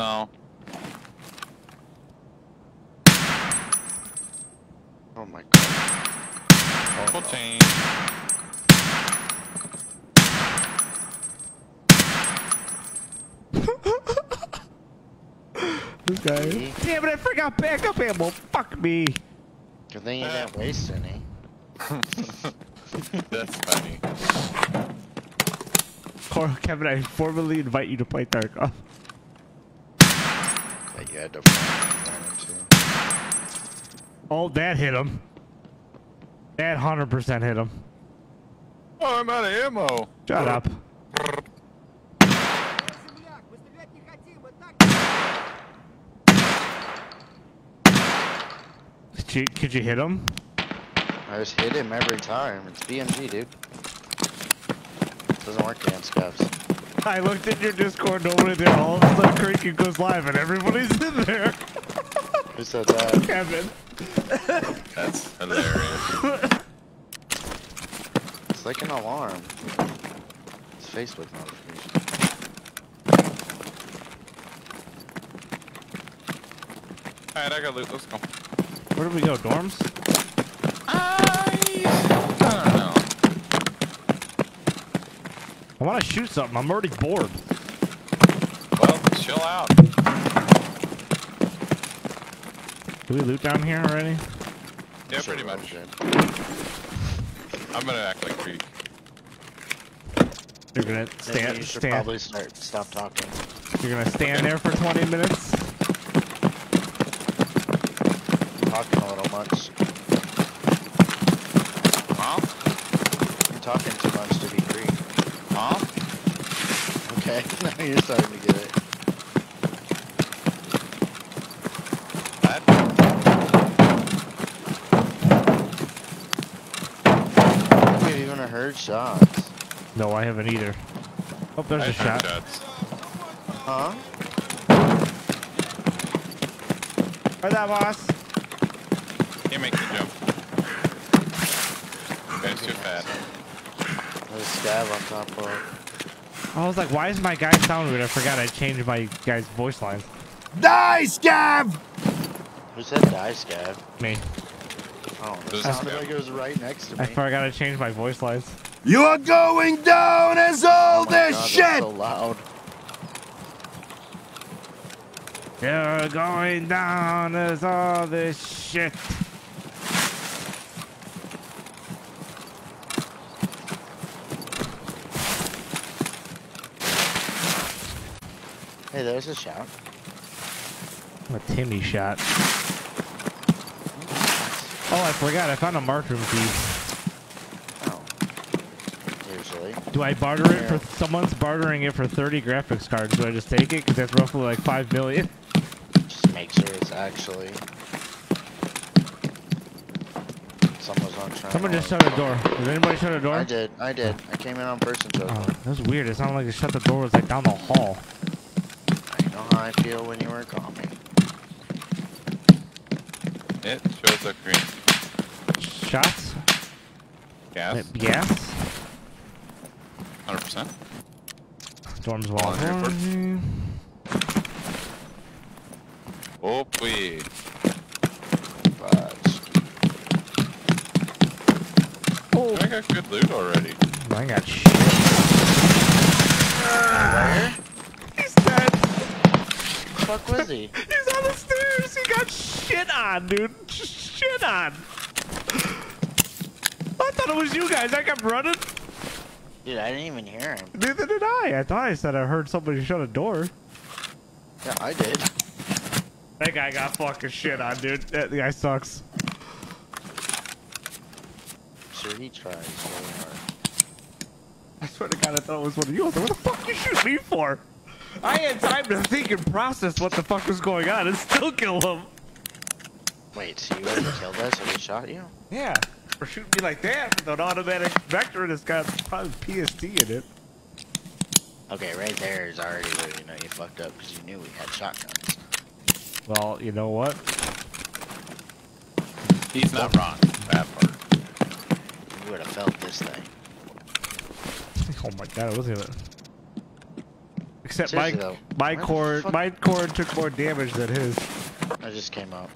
No. Oh my god. Oh, Full no. This guy. See? Damn it! I forgot backup ammo. Fuck me. Good thing you uh. didn't waste any. That's funny. Cor- Kevin, I formally invite you to play Tarkov you had to Oh, that hit him. That 100% hit him. Oh, I'm out of ammo. Shut up. Could you, could you hit him? I just hit him every time. It's BMG, dude. It doesn't work against scuffs. I looked at your Discord, nobody there. All of a sudden, Cricket goes live, and everybody's in there. Who said that? Kevin. That's hilarious. It's like an alarm. It's Facebook notification. Alright, I got loot. Let's go. Where do we go? Dorms? I want to shoot something. I'm already bored. Well, chill out. Do we loot down here already? Yeah, Sure, pretty much. I'm gonna act like we. You're gonna Maybe stand. you should stand probably start stop talking. You're gonna stand there for 20 minutes. talking a little much. Huh? You're talking too much to be Greek. Huh? Okay, now you're starting to get it. That? You've even heard shots. No, I haven't either. Oh, there's I a shot. shots. Huh? Where's that boss? Can't make the jump. Guy's too fat. There's a Scav on top of. I was like, why is my guy sound weird? I forgot I changed my guy's voice lines. Die, Scav! Who said die scav? Me. Oh, it There's sounded like it was right next to me. I forgot I changed my voice lines. You are going down as all Oh my this God, that's shit! so loud. You're going down as all this shit. Hey, there's a shot. A Timmy shot. Oh, I forgot. I found a mark room key. Oh. Usually. Do I barter it for someone's bartering it for 30 graphics cards? Do I just take it? Because that's roughly like 5 million. Just make sure it's actually. Someone's on trying. Someone just shut a door. Did anybody shut a door? I did. I did. I came in on person Oh, that was weird. It sounded like it shut the door was like down the hall. You know how I feel when you were calling me. It shows up green. Shots? Gas. Gas? 100%. Storm's wall. Oh, wait. But Oh, I got good loot already. I got shit. where? He's dead. fuck was he? He's on the stairs. He got shit on, dude. Shit on. I thought it was you guys. I kept running. Dude, I didn't even hear him. Neither did I. I thought I said I heard somebody shut a door. Yeah, I did. That guy got fucking shit on, dude. That guy sucks. Sure, he tries really hard. I swear to God, I thought it was one of you. I was like, what the fuck you shoot me for? I had time to think and process what the fuck was going on and still kill him. Wait, so you already killed us and he shot you? Yeah. For shooting me like that with an automatic vector that's got probably PST in it. Okay, right there is already where you know you fucked up because you knew we had shotguns. Well, you know what? He's not wrong. That part. You would have felt this thing. Oh my god, I wasn't even. Except my though, my cord my cord took more damage than his. I just came out.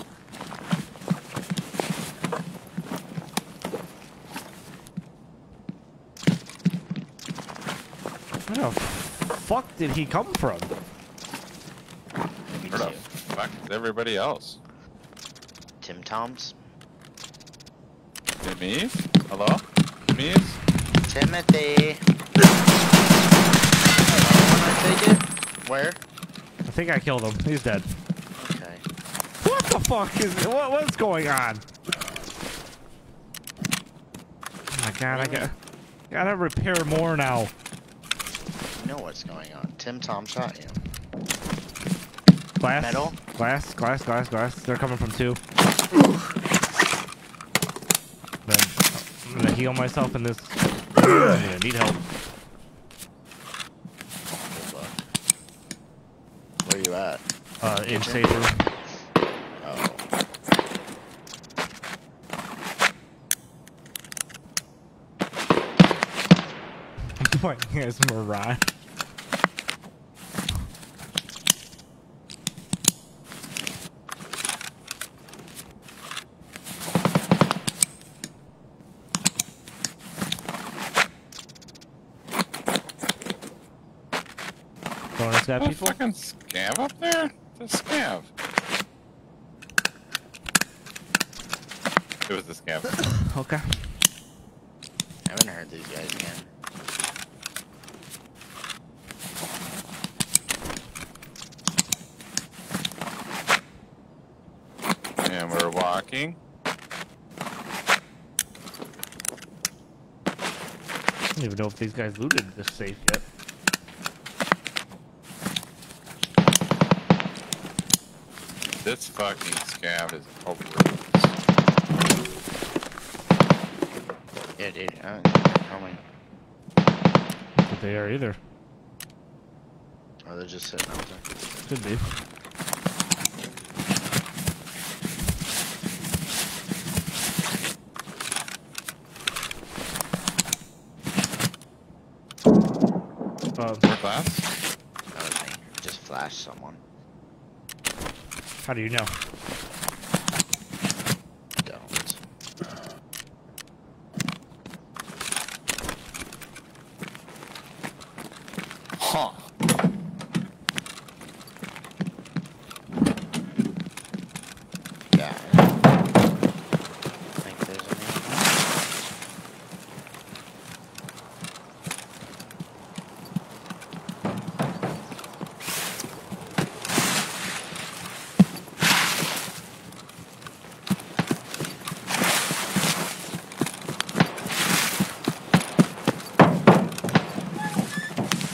Where the fuck did he come from? Where the fuck is everybody else? Tim Toms. Jimmy's? Hello? Jimmy's? Timothy. Wanna take it? Where? I think I killed him. He's dead. Okay. What the fuck is what? What's going on? Oh my god! I got gotta repair more now. You know what's going on. Tim Tom shot you. Glass. Metal? Glass. Glass. Glass. Glass. They're coming from two. Then I'm gonna heal myself in this. I'm need help. Good luck. Where you at? Uh, in safe room. Oh. I'm playing as Mirage. Bonus got That people. fucking scav up there? The scav. It was the scav. Okay. I haven't heard these guys again. And we're walking. I don't even know if these guys looted this safe yet. This fucking scav is over. Yeah, dude. I don't think they're. But they are either. Or they're just sitting out there. Could be. More um, glass? That was me. Just flashed someone. How do you know? Don't. Huh. Yeah. I don't think there's any.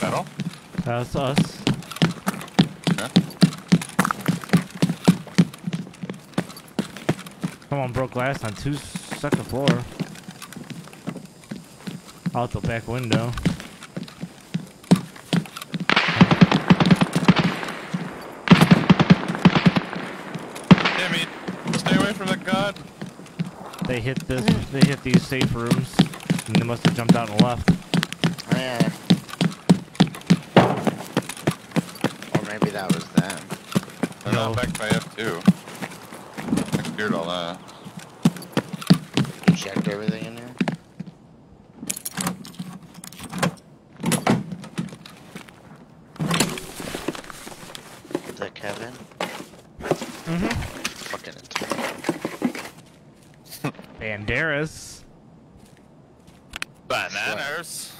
Metal? That's us. Yeah. Someone broke glass on two second floor. Out the back window. Jimmy, stay away from the gun. They hit this. They hit these safe rooms, and they must have jumped out and left. Yeah. Or maybe that was them. They're No. not back by F2. I cleared all that. You checked everything in there? Is that Kevin? Mm-hmm. Fucking it's Banderas. Bananas.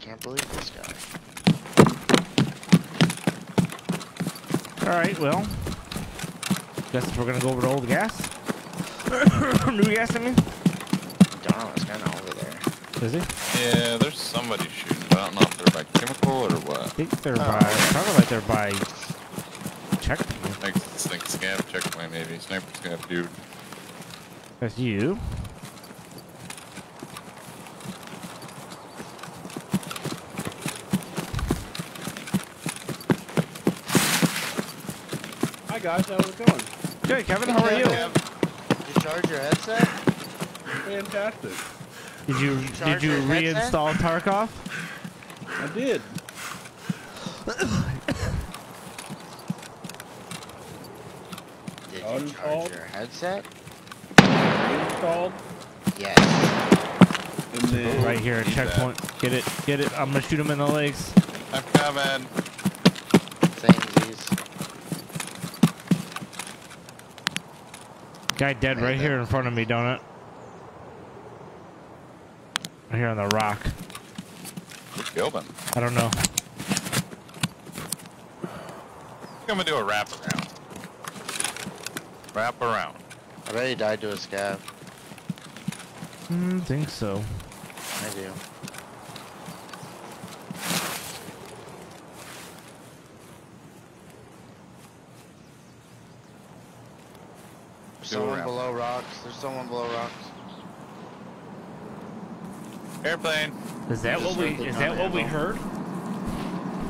Can't believe this guy. All right. Well, guess we're gonna go over to old gas. New gas, I mean. Don't know what's going on over there. Is he? Yeah, there's somebody shooting, but I don't know if they're by chemical or what. I think they're Oh. by. Probably like they're by. Checkpoint. Like, think scav checkpoint maybe. Sniper scav dude. That's you. Guys, how's it going? Good, Kevin. How are you? Did you charge your headset? Fantastic. Did you did you your headset? reinstall Tarkov? I did. Did you Uninstalled? charge your headset? Installed. Yes. And then Right here, at Need that. checkpoint. Get it, get it. I'm gonna shoot him in the legs. I'm coming. Guy dead Right right here in front of me, don't it? Right here on the rock. Who killed him? I don't know. I'm gonna do a wrap around. Wrap around. I bet he died to a scav. Hmm, think so. I Do a someone wrap. below rocks. There's someone below rocks. Airplane. Is that what we? Is that what we heard?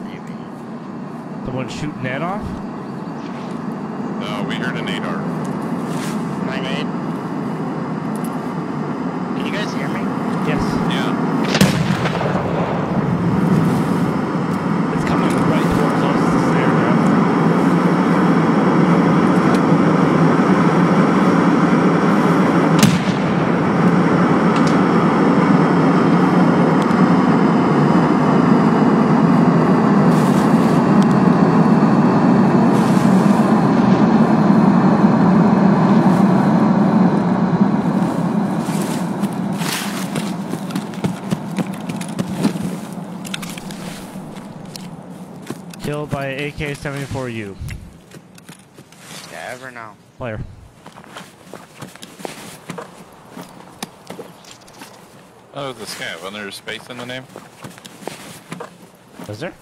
Maybe. The one shooting that off? No, we heard an 8 art. My nade. Can you guys hear me? Yes. Yeah. It's coming right towards us. This aircraft. Killed by AK-74U. Yeah, ever now. Player. Oh, the scav. Wasn't there a space in the name? Was there?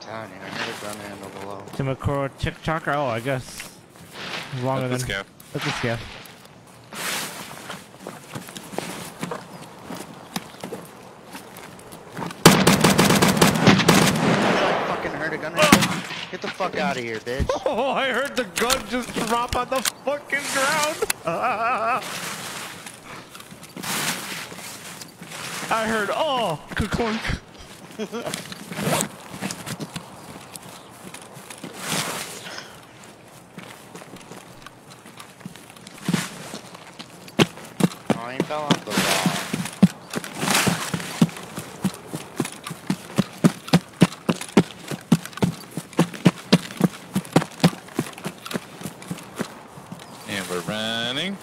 telling you, I heard a gun handle below. Timakuro Chick Chaka? Oh, I guess. Longer That's than. the scav. That's a scav. I fucking heard a gun handle. Get the fuck out of here, bitch. Oh, I heard the gun just drop on the fucking ground. I heard, oh, clunk. Oh, he fell off the wall. And we're running.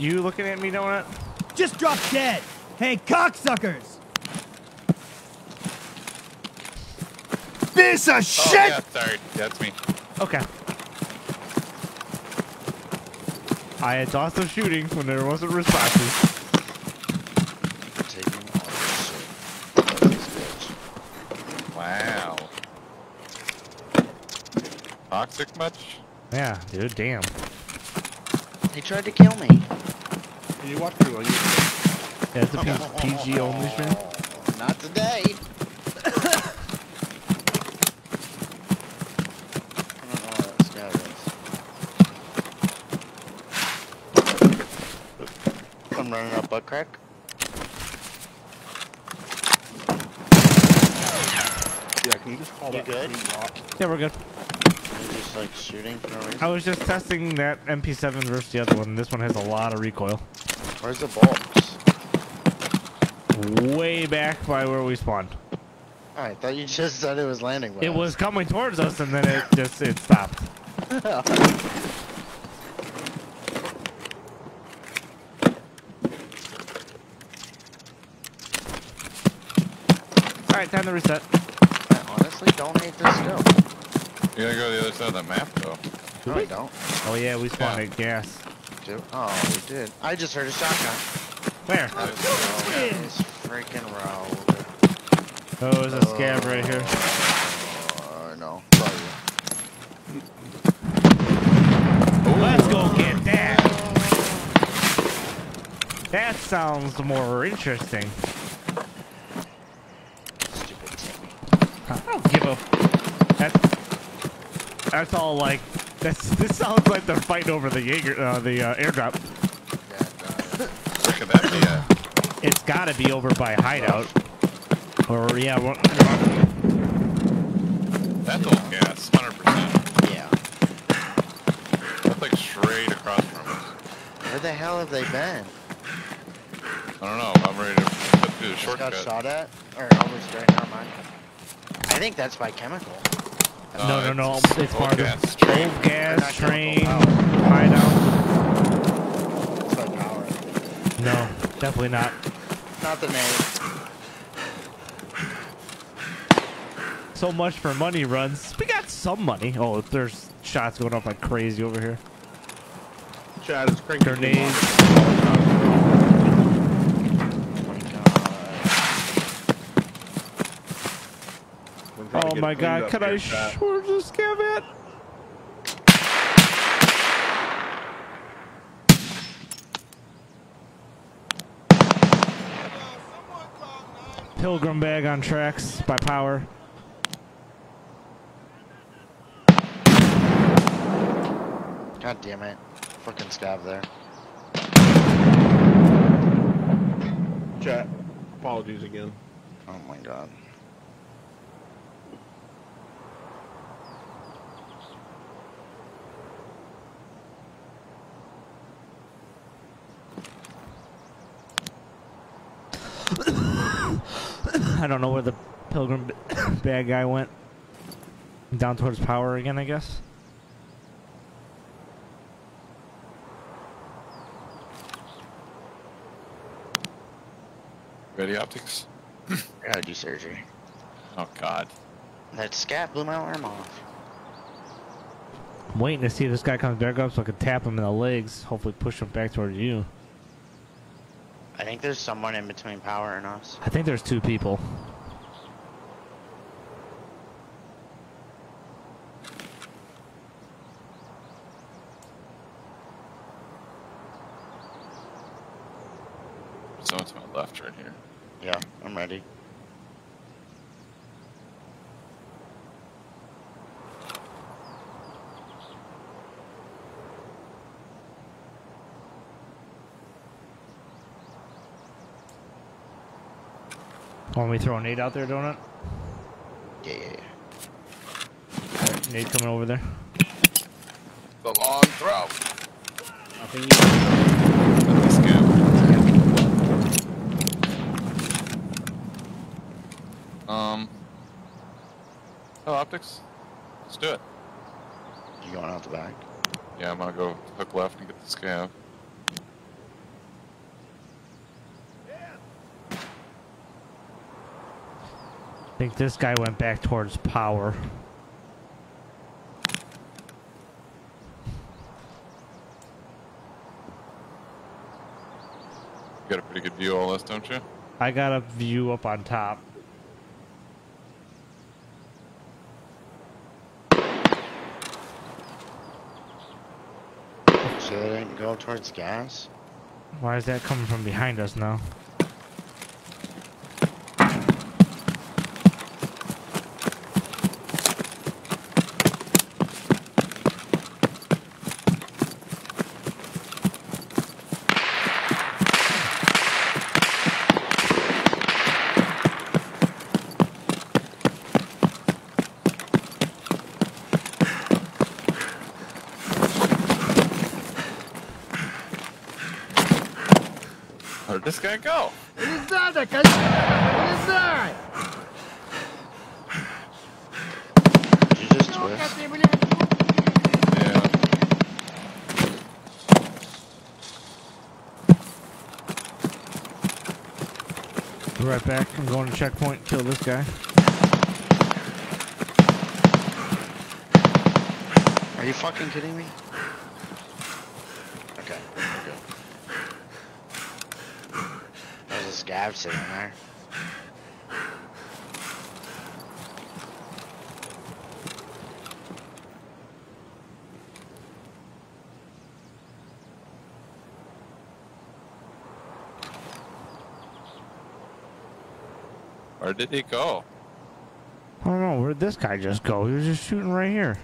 You looking at me, Donut? Just drop dead. Hey, cocksuckers! Piece of Oh, shit! yeah, sorry. That's me. Okay. I had thoughts of shooting when there wasn't responses. Taking all this shit. This bitch. Wow. Toxic much? Yeah, dude, damn. He tried to kill me. Can you watch me while you? Yeah, it's a P- PG only stream. Not today. I don't know what this guy is. I'm running up butt crack. Yeah, can you just call You that good? Yeah, we're good. You're just like shooting for no reason. I was just testing that MP7 versus the other one. This one has a lot of recoil. Where's the bolts? Way back by where we spawned. I thought you just said it was landing. by It us. was coming towards us and then it just it stopped. All right, time to reset. I honestly don't hate this still. You gotta go to the other side of the map, though. No, I don't. Oh yeah, we spawned Yeah. at gas. Do? Oh, we did. I just heard a shotgun. Where? That is freaking rogue. Oh, there's a scav right here. Uh, no. Sorry. Let's go get that. That sounds more interesting. Stupid Timmy. I don't give a. That's that's all like. That's this sounds like they're fighting over the Jaeger, uh, the uh, airdrop. Yeah, Where could be at? It's got to be over by hideout. Or yeah, well, That's old gas, 100%. uh, yeah. That's like straight across from us. Where the hell have they been? I don't know. I'm ready to do through the Just got shortcut. shot at? Or almost during our mine? I think that's by chemical. No, no, no. it's It's part gas of train. old gas not train chemical hideout. It's by power. No, definitely not. Not the name. So much for money runs. We got some money. Oh, there's shots going off like crazy over here. Chad is cranking. Grenades. Oh my god, can I short this Kevin? Pilgrim bag on tracks by power. God damn it. Fucking scav there. Chat. Apologies again. Oh my god. I don't know where the Pilgrim bad guy went. Down towards power again, I guess. Ready optics? I gotta do surgery. Oh god. That scav blew my arm off. I'm waiting to see if this guy comes back up so I can tap him in the legs. Hopefully push him back towards you. I think there's someone in between power and us. I think there's two people. Someone to my left right here. Yeah, I'm ready. Want me to throw a nade out there, Donut? Yeah, yeah, yeah. Nade coming over there. The long throw. Nothing. That's the. Um. Oh, optics. Let's do it. You going out the back? Yeah, I'm gonna go hook left and get the scav. Think this guy went back towards power. You got a pretty good view of all this, don't you? I got a view up on top. So they didn't go towards gas? Why is that coming from behind us now? Where'd this guy go? Did you just twist? Yeah. Be right back. I'm going to checkpoint. and Kill this guy. Are you fucking kidding me? stab sitting there. Where did he go? I don't know. Where'd this guy just go? He was just shooting right here.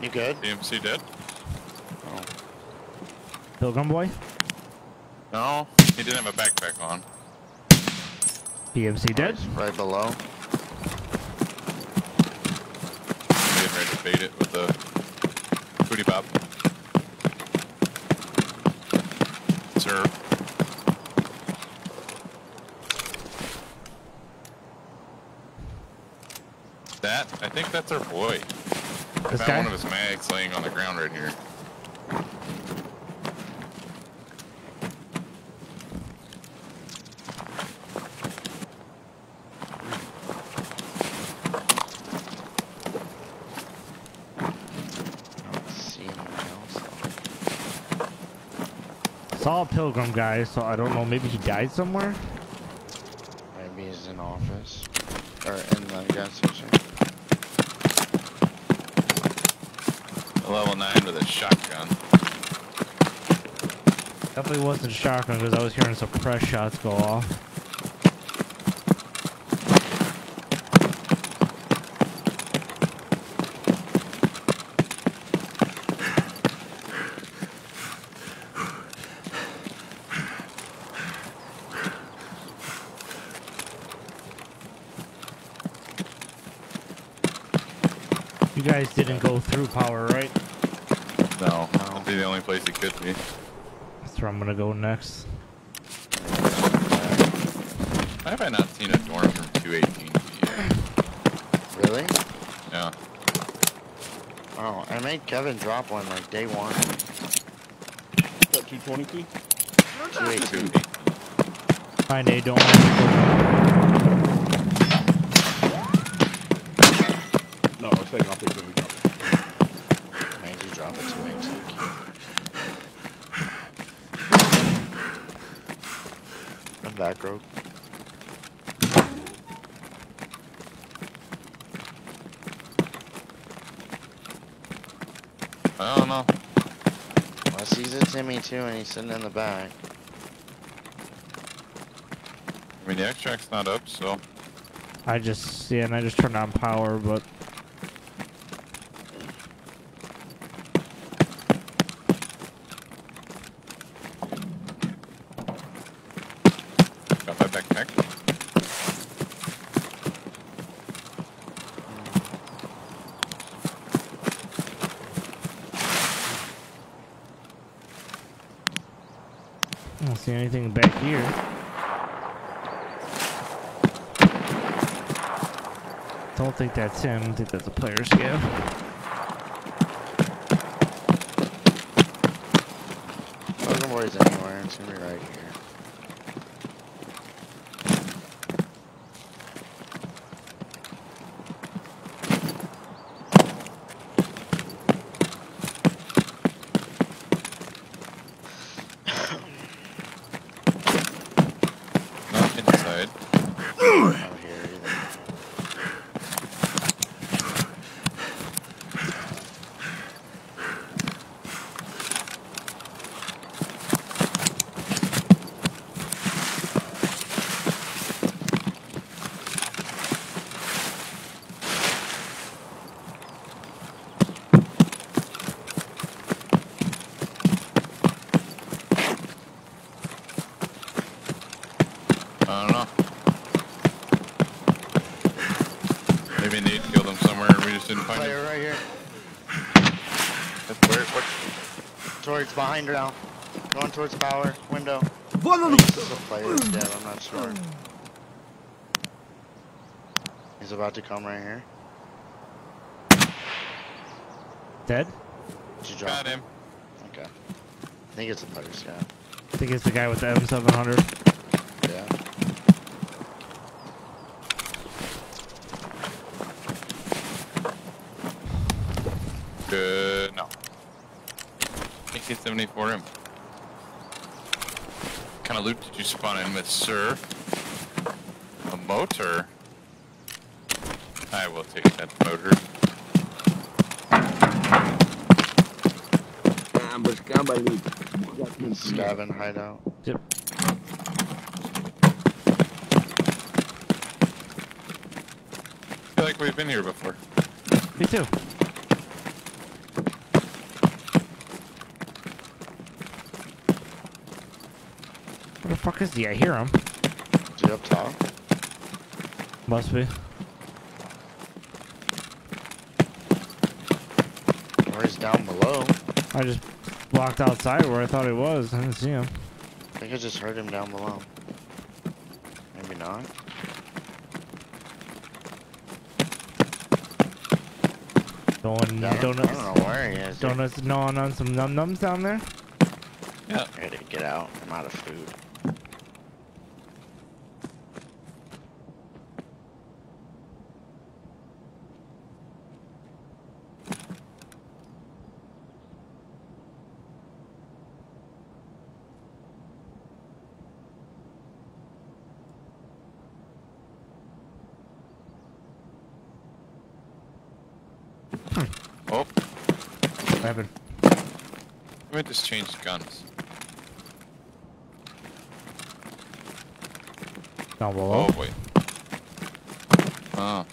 You good? PMC dead? Oh. Pilgrim boy? No, he didn't have a backpack on. PMC dead? Right below. I'm getting ready to bait it with the booty bop. Sir. That, I think that's our boy. I This found guy? one of his mags laying on the ground right here. I don't see anyone else. Saw a pilgrim guy, so I don't know. Maybe he died somewhere? Maybe he's in office. Or in the gas station. A level 9 with a shotgun. Definitely wasn't shotgun because I was hearing some press shots go off. You guys didn't go through power, right? No, that'd be the only place he could be. That's where I'm gonna go next. Why have I not seen a dorm from 218 yet? Really? Yeah. Oh, I made Kevin drop one like day one. That 220 key? 218. Hi, Nate. Don't. No, I was saying I'll take the drop. Made you drop a 218 key. I'm back road. I don't know. Well, he's a Timmy too, and he's sitting in the back. I mean, the extract's not up, so. I just yeah, and I just turned on power, but Got my backpack. I don't see anything back here. Don't think that's him. I think that's a player's scav. Logan Boy's anywhere. It's gonna be right here. Not inside. Out here either. I don't know. Maybe Nate killed him somewhere and we just didn't find Player him. right here. That's where, what? Towards behind her now. Going towards power window. One I of think this is dead. I'm not sure. He's about to come right here. Dead? Did you drop Got him. Okay. I think it's a player scav. I think it's the guy with the M700. Eight seventy four. What kind of loot did you spawn in with, sir? A motor? I will take that motor. Scaven hideout. Yep. I feel like we've been here before. Me too. Fuck is he? I hear him. Is he up top? Must be. Or he's down below. I just walked outside where I thought he was. I didn't see him. I think I just heard him down below. Maybe not. Going Yeah, I don't, I donuts. don't know where he is. Donuts gnawing on some num nums down there. Yeah. Ready to get out. I'm out of food. Oh, What happened? I might just change guns. Down below. Oh, wait. Oh.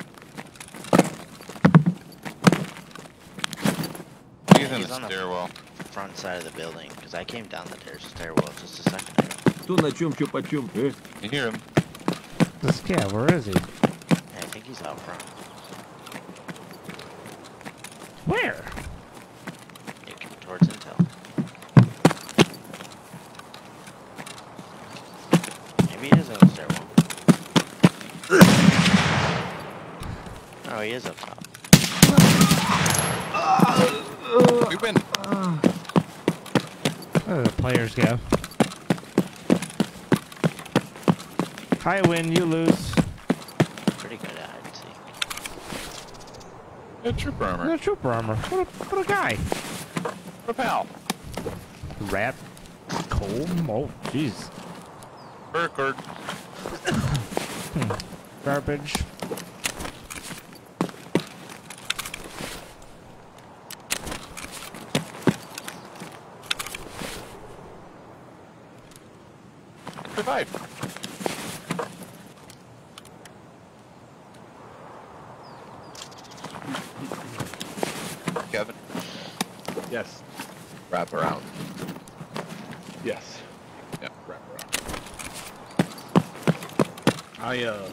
He's in He's the on the- stairwell. Front side of the building, because I came down the stairs stairwell just a second ago. Tu na chum chupa chum, eh? You hear him? This yeah, where is he? Yeah, I think he's out front. Where? Yeah, coming towards Intel. Maybe he is on the stairwell. Oh, he is up top. We win. Where the players go? I win, you lose. Pretty good at hide and seek. Yeah, trooper armor. No trooper armor. What a, what a guy. Repel. Rat. Coal. Oh, jeez. Burkard. Hmm. Garbage. Revive. Kevin, Yes. wrap around. Yes. Yeah. Wrap around. I uh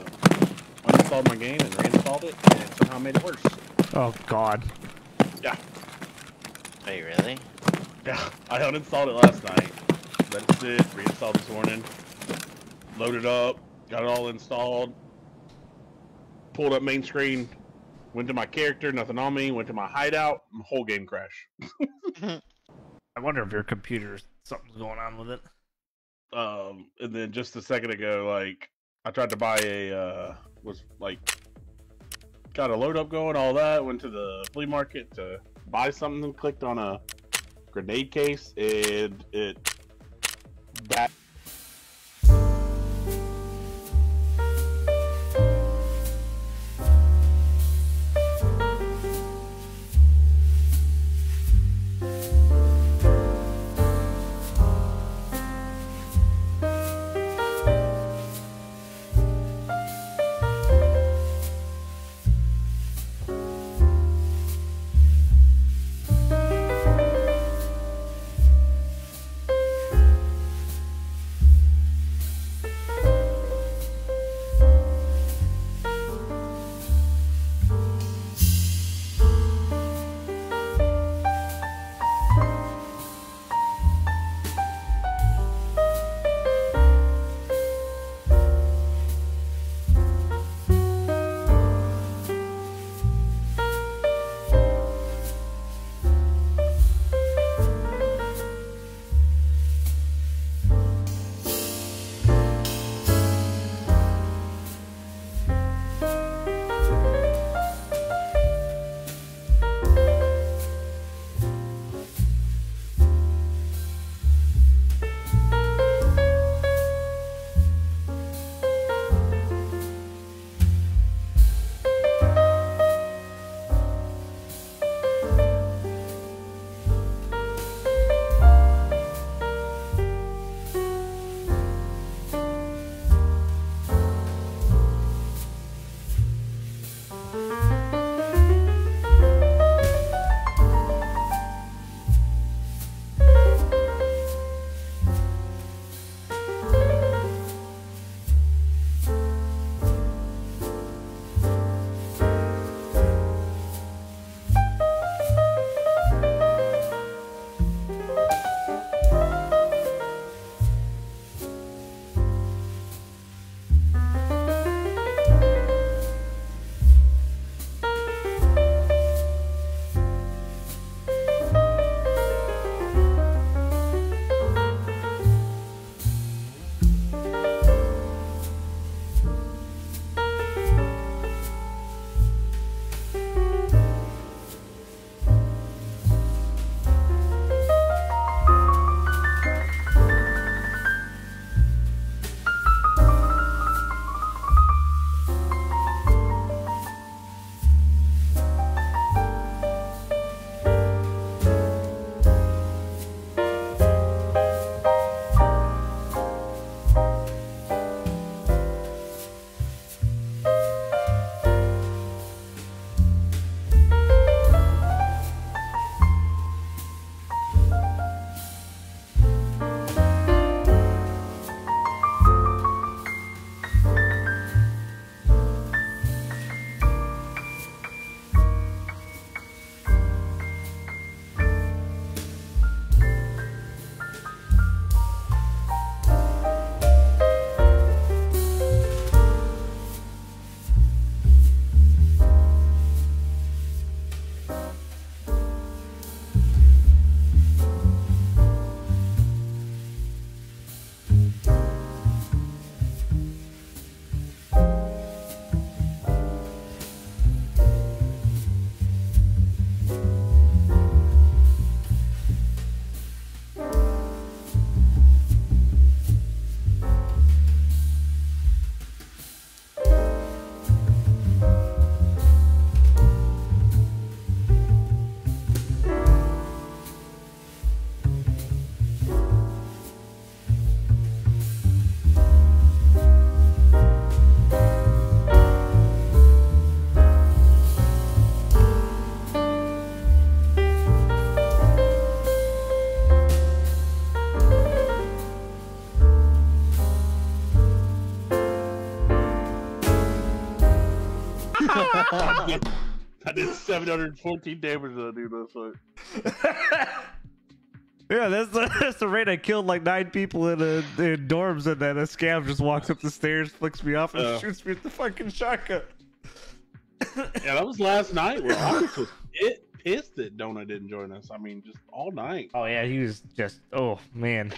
uninstalled my game and reinstalled it and somehow made it worse. Oh, God. Yeah. Wait, really? Yeah. I uninstalled it last night. Let it reinstalled this morning. Loaded up, got it all installed. Pulled up main screen, went to my character, nothing on me, went to my hideout, whole game crash. I wonder if your computer, something's going on with it. um and then just a second ago like i tried to buy a uh was like got a load up going all that went to the flea market to buy something clicked on a grenade case and it back 714 damage that dude last night. Yeah, that's the, that's the rate I killed like nine people in, a, in dorms, and then a scav just walks up the stairs, flicks me off, and shoots me with the fucking shotgun. Yeah, that was last night where was it, pissed that Donut didn't join us. I mean, just all night. Oh yeah, he was just oh man.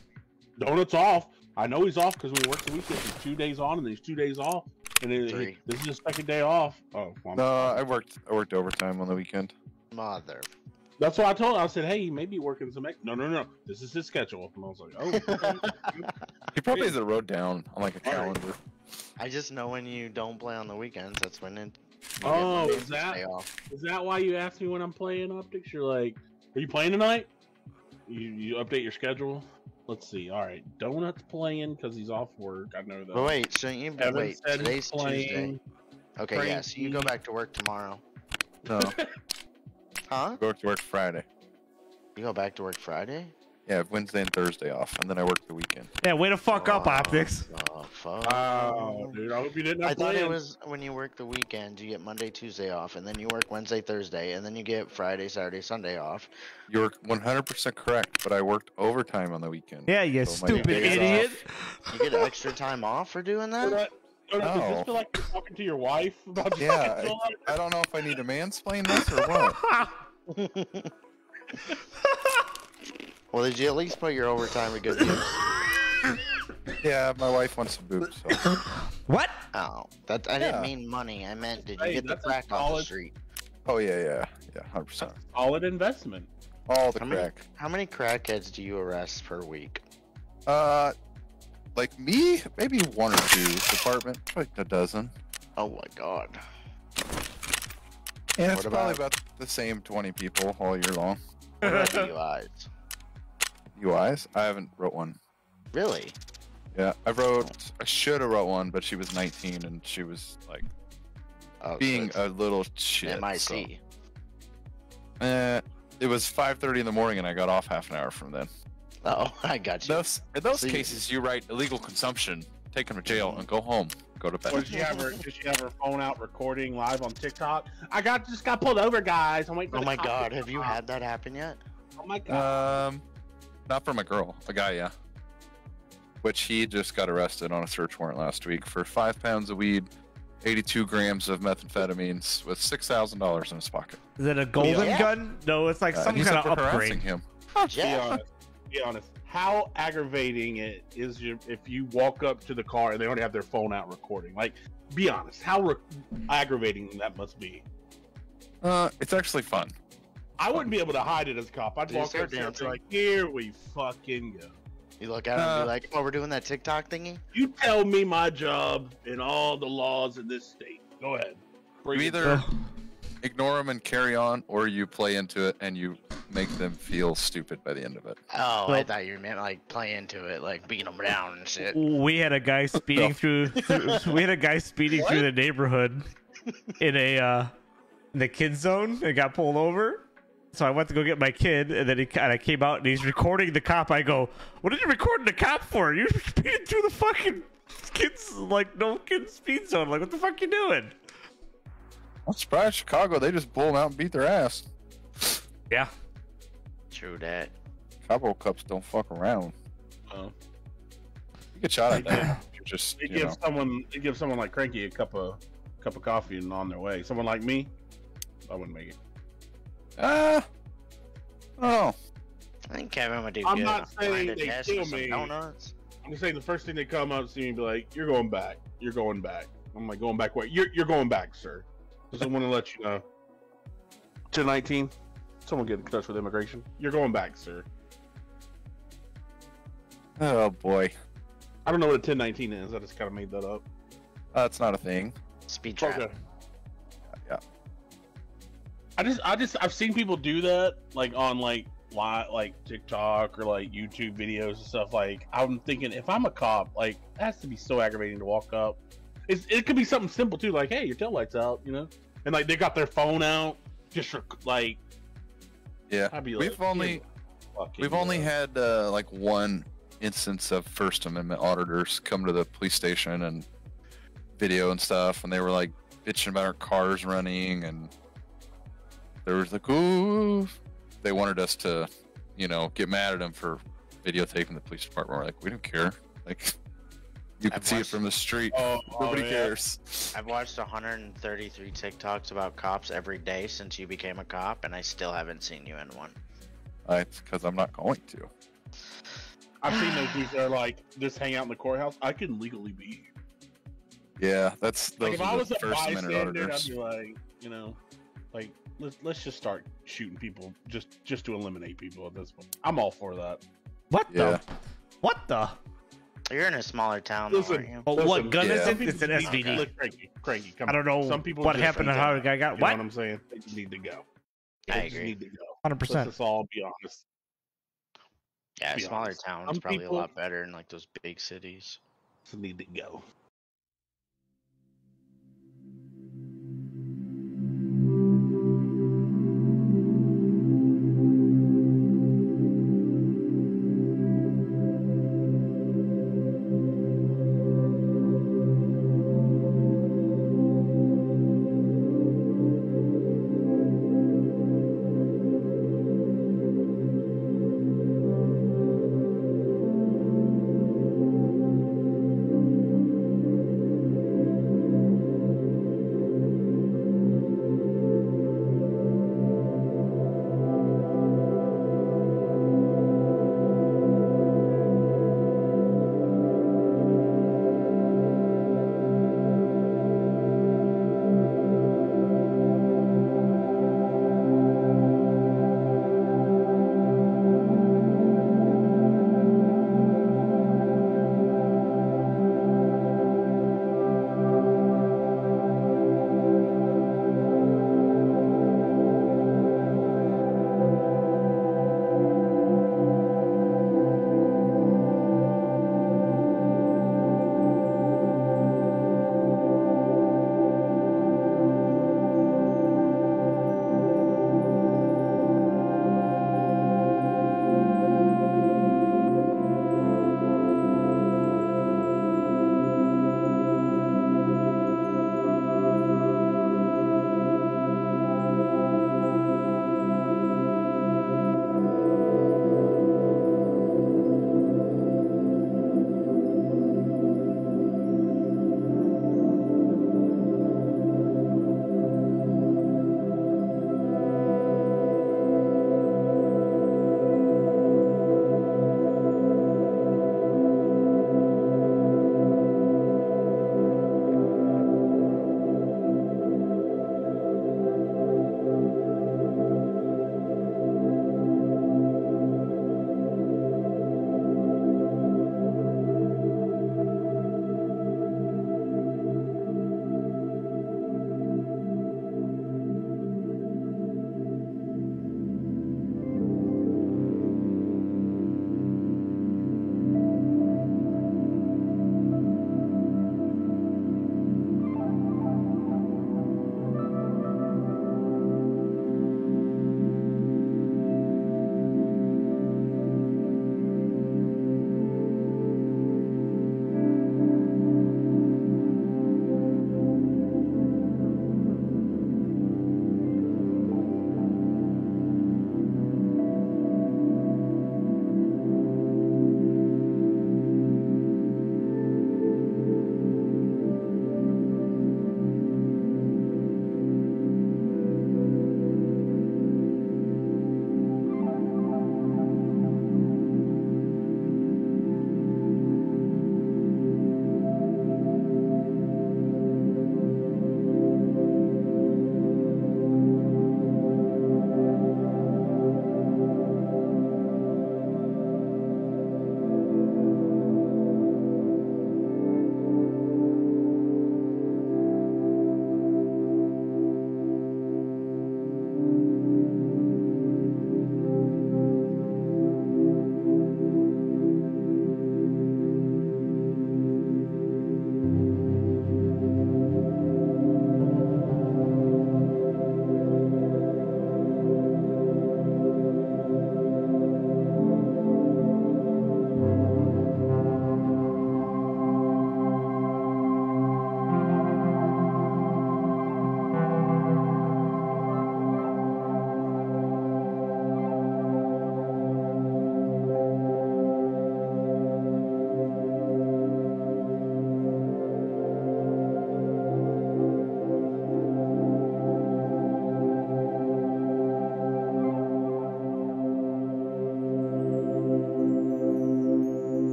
Donut's off. I know he's off because we he works the weekend, he's two days on and then he's two days off. And then he, Three. this is his second day off. Oh, well, No, I worked. I worked overtime on the weekend. Mother. that's what I told him. I said, hey, he may be working some. Ex-. No, no, no. This is his schedule. And I was like, oh. He probably has it wrote down on like a Alright. calendar. I just know when you don't play on the weekends, that's when it. you Oh, Monday is and that- Tuesday off. is that why you asked me when I'm playing optics? You're like, are you playing tonight? You, you update your schedule? Let's see. All right. Donut's playing because he's off work. I know that. But wait, so you Evan wait. said he's Today's Tuesday. playing. Okay, yeah. So you go back to work tomorrow, No, huh? go to work Friday. You go back to work Friday. Yeah, Wednesday and Thursday off, and then I work the weekend. Yeah, way to fuck up, Oh, optics. Oh fuck. Wow, dude. I hope you didn't. I thought it plans. was when you work the weekend, you get Monday, Tuesday off, and then you work Wednesday, Thursday, and then you get Friday, Saturday, Sunday off. You're 100% correct, but I worked overtime on the weekend. Yeah, you So stupid days idiot. You get extra time off for doing Donut, that? Donut, does No. this feel like you're talking to your wife about your Yeah, fucking daughter? I don't know if I need to mansplain this or what. well, did you at least put your overtime to good use? Yeah, my wife wants some boobs. So. what? Oh, that I Yeah. didn't mean money. I meant did you Hey, get the that's a crack off the street? Oh yeah, yeah, yeah, 100%. Solid investment. All the How many- crack. How many crackheads do you arrest per week? Uh, like me, maybe one or two. Department, like a dozen. Oh my god. And What it's about- probably about the same 20 people all year long. What about DUIs? UIs? I haven't wrote one. Really? Yeah, I wrote. I should have wrote one, but she was 19 and she was like Oh, being it's a little shit. MIC. So, eh, it was 5:30 in the morning, and I got off half an hour from then. Oh, I got you. Those in those So cases, you write illegal consumption, take them to jail, and go home, go to Or bed. did she have her? Did she have her phone out recording live on TikTok? I got just got pulled over, guys. I'm waiting for Oh the my god, have you had that happen yet? Oh my god. Um, not from a girl, a guy, yeah. Which he just got arrested on a search warrant last week for five pounds of weed, 82 grams of methamphetamines, with six thousand dollars in his pocket. Is it a golden Yeah. gun? No, it's like Uh, some and he's kind up of for harassing upgrade. him. be Yeah. honest. Be honest. How aggravating it is you if you walk up to the car and they already have their phone out recording. Like, be honest. How re- aggravating that must be. Uh, it's actually fun. I wouldn't be able to hide it as a cop. I'd You walk start up there and be dancing. like, "Here we fucking go." You look at him and Uh, be like, oh, we're doing that TikTok thingy? You tell me my job and all the laws in this state. Go ahead. Bring You either down. ignore them and carry on, or you play into it and you make them feel stupid by the end of it. Oh, I thought you meant like play into it, like beating them down and shit. We had a guy speeding No. through, through. We had a guy speeding through the neighborhood in a uh, in the kid zone and got pulled over. So I went to go get my kid, and then he and I came out and he's recording the cop. I go, "What are you recording the cop for? You're speeding through the fucking kids like no kid speed zone. Like what the fuck you doing?" I'm surprised Chicago, they just pull them out and beat their ass. Yeah. True that. Cabo Cups don't fuck around. Oh. You get shot at that. You're just, It you know. gives someone it gives someone like Cranky a cup of cup of coffee and on their way. Someone like me, I wouldn't make it. Ah. oh. I think Kevin would do I'm good. not saying behind they kill me. Donuts. I'm just saying the first thing they come up to me and be like, "You're going back. You're going back." I'm like, "Going back where? You're you're going back, sir." Just want to let you know. To 19, someone get in touch with immigration. You're going back, sir. Oh boy. I don't know what a 1019 is. I just kind of made that up. That's not a thing. Speed trap. Okay. I just, I just, I've seen people do that, like on like li like TikTok or like YouTube videos and stuff. Like, I'm thinking, if I'm a cop, like, it has to be so aggravating to walk up. It's, it could be something simple too, like, hey, your tail lights out, you know, and like they got their phone out, just rec- like, Yeah. I'd be We've only we've only uh, had uh, like one instance of First Amendment auditors come to the police station and video and stuff, and they were like bitching about our cars running, and there was like, ooh, they wanted us to, you know, get mad at them for videotaping the police department. We're like, we don't care. Like, you can I've see it from the street. Oh, oh Nobody oh, yeah. cares. I've watched 133 TikToks about cops every day since you became a cop, and I still haven't seen you in one. It's because I'm not going to. I've seen those dudes that are like just hang out in the courthouse. I couldn't legally be here. Yeah, that's those Like if are I the was a First Amendment bystander, I'd be like, you know, like let's let's just start shooting people just just to eliminate people at this point. I'm all for that. What Yeah. the? What the? You're in a smaller town, though, Listen, aren't you? Oh, what gun is is it? it? It's an SVD. look cranky, cranky. Come I don't on. know Some people what happened and ain't how got the guy got You know what. what I'm saying? They just need to go. I They just agree. need to go. Hundred Let's percent. just all be honest. Yeah, be smaller honest. towns Some probably people- a lot better than like those big cities. Just need to go.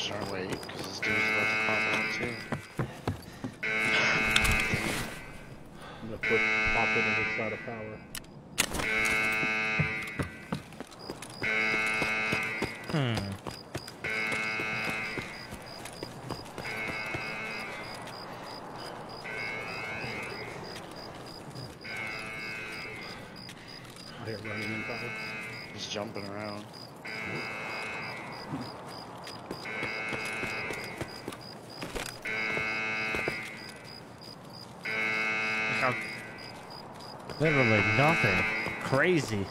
Pushing our nothing. Crazy.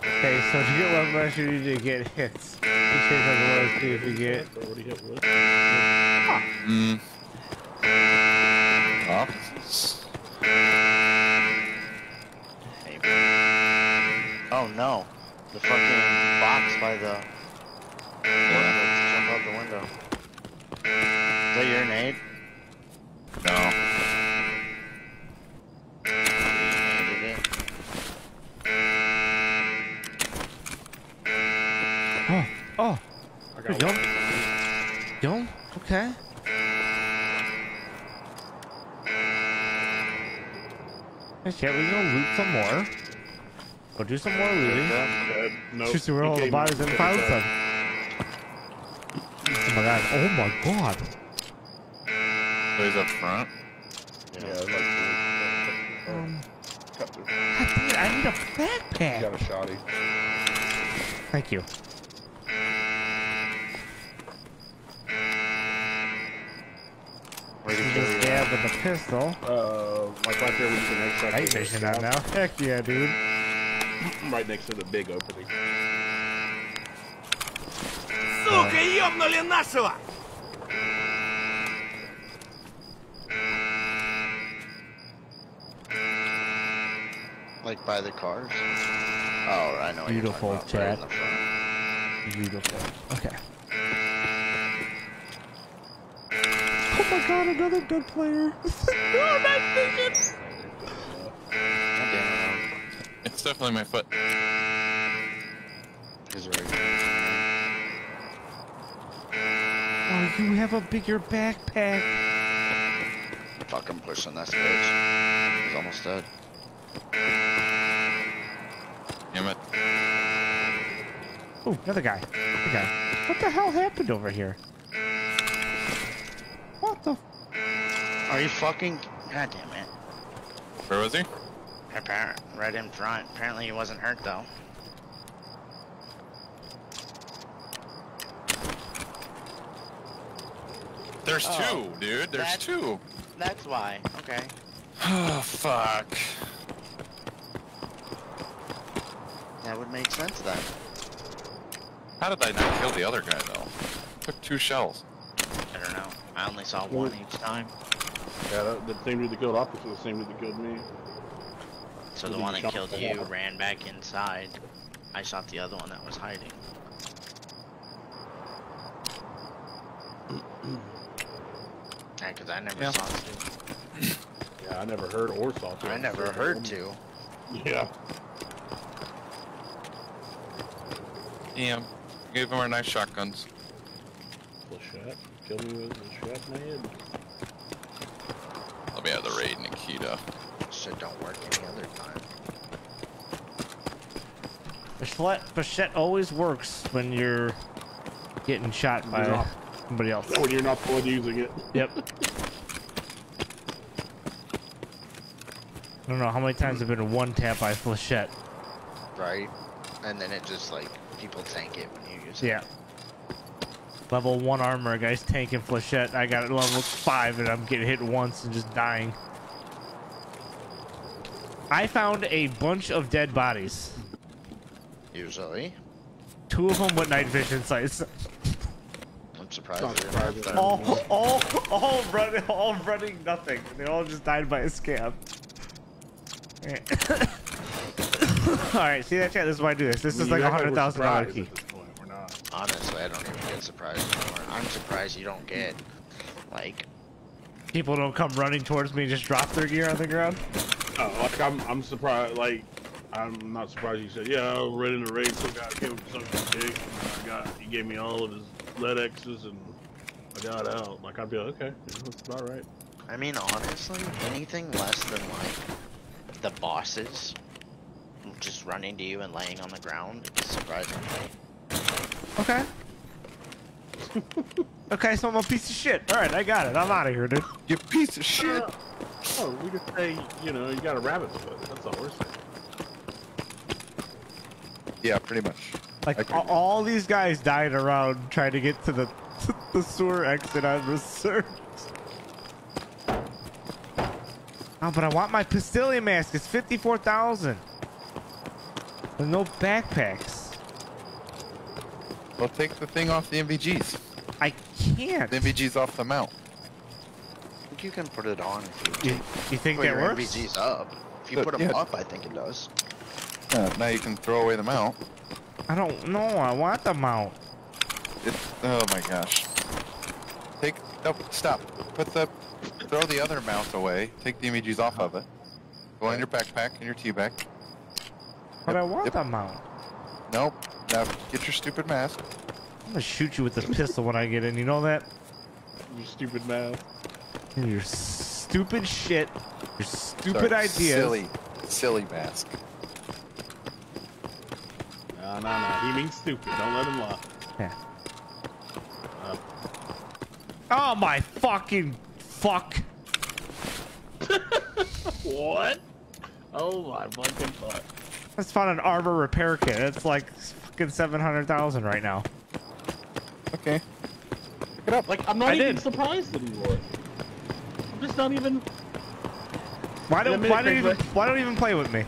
Okay, so to get one brush, you need to get hits. Each hit has a low speed if you get. Already hit with. Mm. Opposites. Maybe. Oh no. The fucking box by the window. Let's jump out the window. Is that your nade? No. You naded it. Oh, oh, I There got you one. yo, okay. Hey, Chat, we gonna loot some more. Go do some more looting. Dead. Nope. Just see where all the bodies out. and found Dead. some. Oh my god, oh my god. So he's up front. Yeah, like uh, Um, cut. God damn I need a He backpack. got a shotty. Thank you. pistol. Uh, like right there, we can extract Night the vision on scout. now. Heck yeah, dude. Right next to the big opening. Сука, ёбнули нашего! Like by the cars? Oh, I know. what you're Beautiful, talking about, right in Chad. the front. Beautiful. Okay. Oh my god, another dead player. oh, night vision. God damn It's definitely my foot. He's right. Oh, you have a bigger backpack. Fucking pushing this bitch. He's almost dead. Damn it. Oh, another guy. Another guy. What the hell happened over here? Are you fucking? God damn it. Where was he? Apparent, right in front. Apparently he wasn't hurt though. There's Oh. two, dude. There's That- two. That's why. Okay. Oh, fuck. That would make sense then. How did I not kill the other guy, though? Took two shells. I don't know. I only saw one each time. Yeah, that, the same dude that killed Optus was the same dude that killed me. So the one that killed you wall? ran back inside. I shot the other one that was hiding. Yeah, because I never Yeah. saw two. Yeah, I never heard or saw. two. I never heard two. Yeah. Damn. Gave him our nice shotguns. Shot. Kill me with a shot in my head. Let me have the raid, Nikita. Shit don't work any other time. Flechette, flechette always works when you're getting shot by You're somebody else. When you're not the one using it. Yep. I don't know how many times I've been one tap by flechette. Right? And then it just like people tank it when you use it. Yeah. Level one armor, guys tanking flechette. I got it level five, and I'm getting hit once and just dying. I found a bunch of dead bodies. Usually. Two of them with night vision sights. I'm surprised. Not they didn't have surprising. that. All, all, all running, all running nothing. They all just died by a Scav. all right, see that chat? This is why I do this. This I is like a hundred thousand dollar key. At this point. We're not. Honestly, I don't even get surprised anymore. I'm surprised you don't get like People don't come running towards me and just drop their gear on the ground. Oh, like I'm, I'm surprised. Like, I'm not surprised you said, "Yeah, I was ready to raid some guy came with some dick." I got, he gave me all of his LEDX's and I got out. Like I'd be like, okay, yeah, that's about right. I mean, honestly, anything less than like the bosses just running to you and laying on the ground is surprising. Okay. Okay, so I'm a piece of shit. All right, I got it. I'm out of here, dude. You piece of shit. Oh, we just say, you know, you got a rabbit's foot. That's all we're saying. Yeah, pretty much. Like all, all these guys died around trying to get to the the sewer exit on research. Oh, but I want my Pistilian mask. It's fifty-four thousand. There's no backpacks. Well, take the thing off the NVGs. I can't. The NVGs off the mount. I think you can put it on if you You, you think put that your works? NVGs up. If you But, put them yeah. up, I think it does. Yeah, now you can throw away the mount. I don't know. I want the mount. It, oh my gosh. Take no stop. Put the throw the other mount away. Take the NVGs off of it. Go in your backpack and your tea bag. But I want yep. the mount. Nope. Now get your stupid mask. I'm gonna shoot you with this pistol when I get in. You know that? You stupid math. Your stupid shit. Your stupid Sorry, ideas. Silly, silly mask. No, no, no. He means stupid. Don't let him lie. Yeah. Uh, Oh my fucking fuck. what? Oh my fucking fuck. Let's find an armor repair kit. It's like fucking seven hundred thousand right now. Okay. Pick it up. Like, I'm not I even did. surprised anymore. I'm just not even. Why don't minute, why don't you even Craig, why don't you even play with me?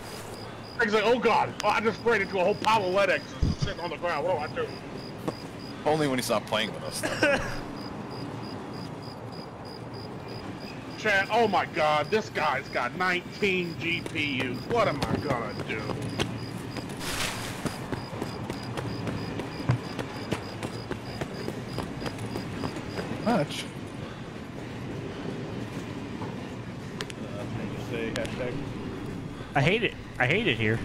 Craig's like, oh god, oh, I just sprayed into a whole pile of LEDX sitting on the ground. What do I do? Only when he's not playing with us. though. Chat, oh my god, this guy's got 19 GPUs. What am I gonna do? Much. Uh, can you say hashtag? I hate it. I hate it here.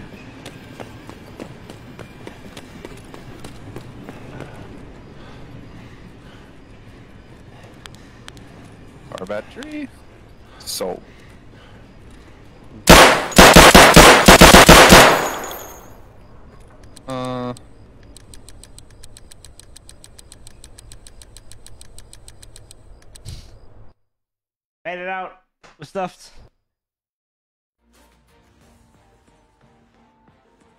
Our battery. Sold. Uh. Made it out. We're stuffed.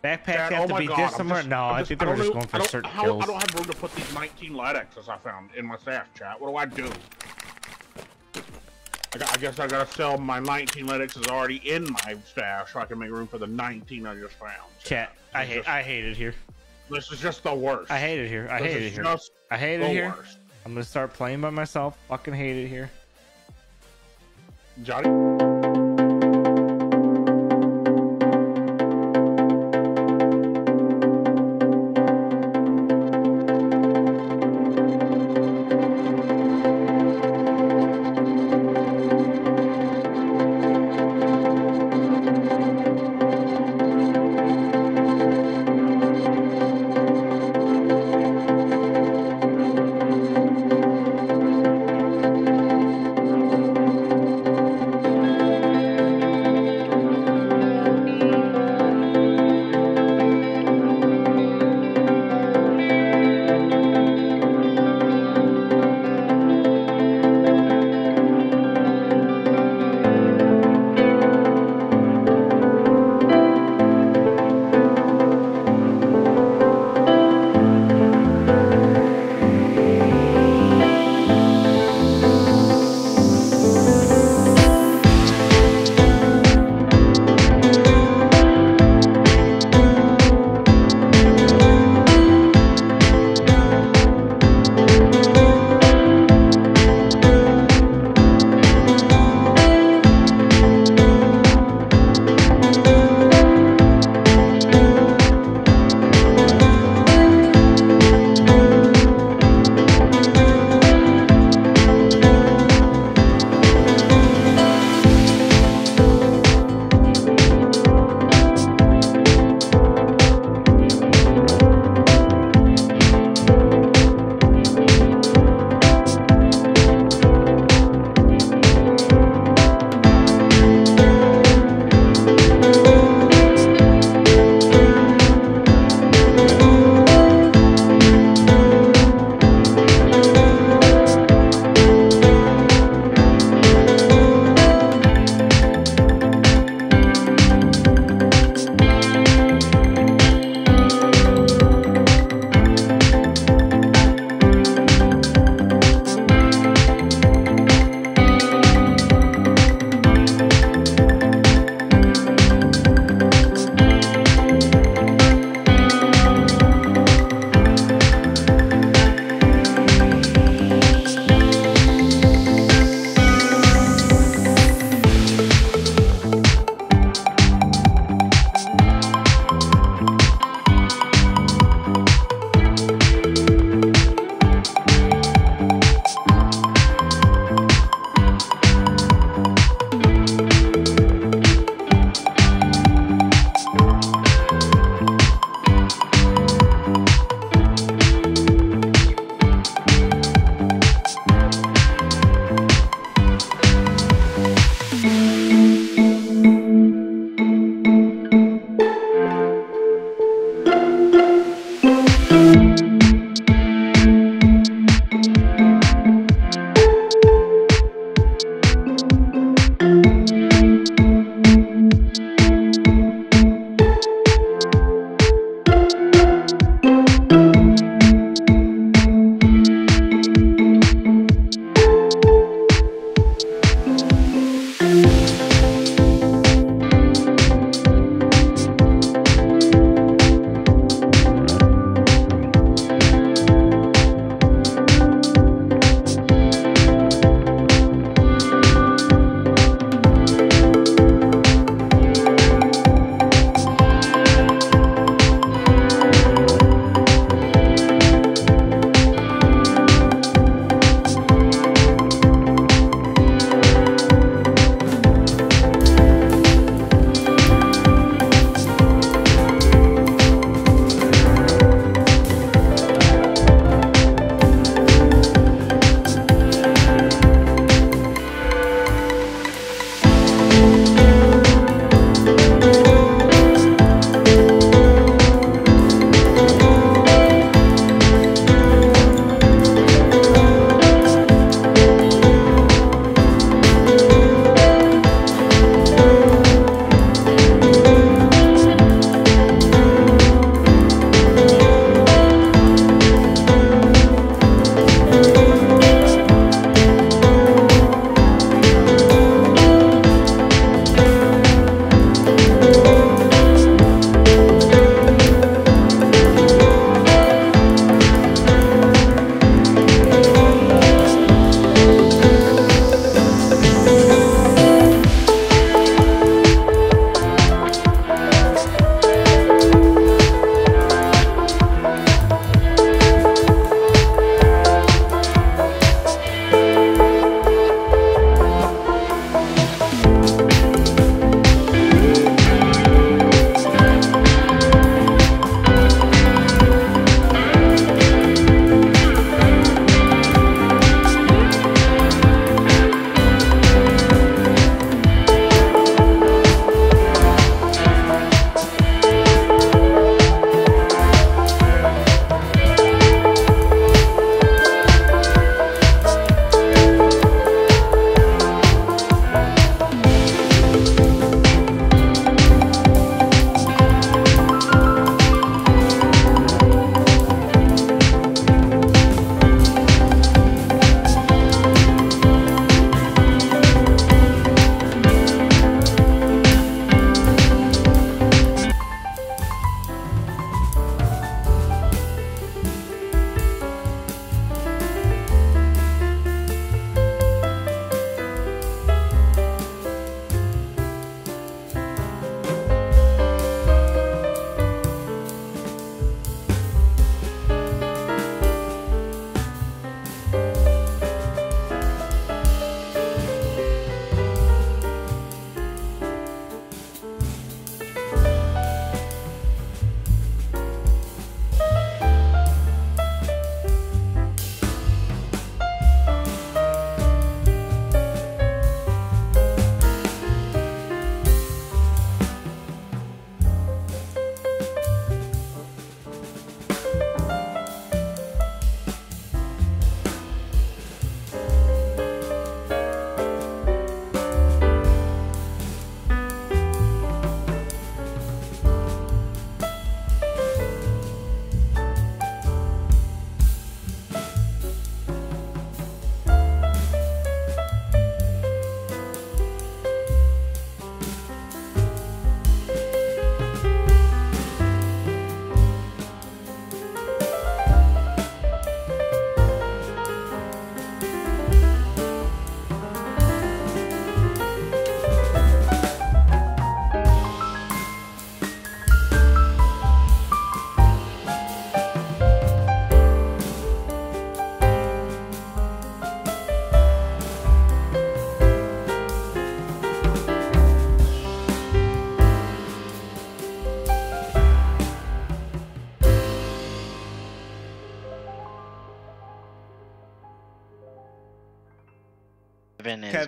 Backpacks Chat, have oh to be God, somewhere. just- no, I'm I just- think they I were just going for certain how, kills. I don't have room to put these 19 LEDXs I found in my stash, chat. What do I do? I, got, I guess I gotta sell my 19 LEDXs already in my stash so I can make room for the 19 I just found. Chat. I hate. just- I hate it here. This is just the worst. I hate it here. I This hate it here. I hate it here. worst. I'm gonna start playing by myself. Fucking hate it here. Johnny.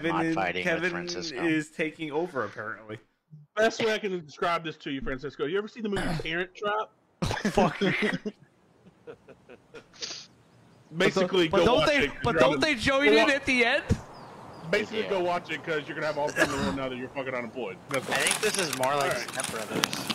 Kevin is Kevin, and- with Kevin Francisco. is taking over apparently. Best way I can describe this to you, Francisco. You ever see the movie Parent Trap? Fuck. Basically, but go don't watch they? it 'cause But don't they join go in wa- at the end? Basically, Yeah. go watch it because you're gonna have all the time in the world now that you're fucking unemployed. That's I think this is more like Alright. Step Brothers.